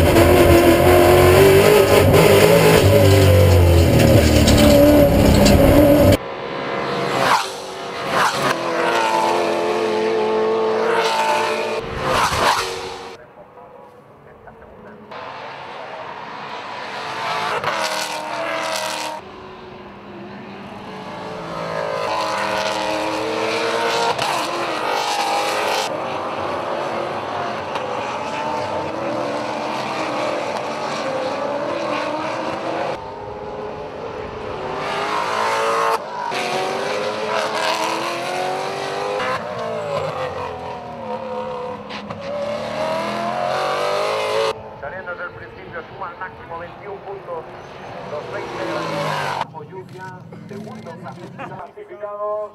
you. Suma al máximo 21 puntos. Los 20 de la lluvia, segundo clasificados.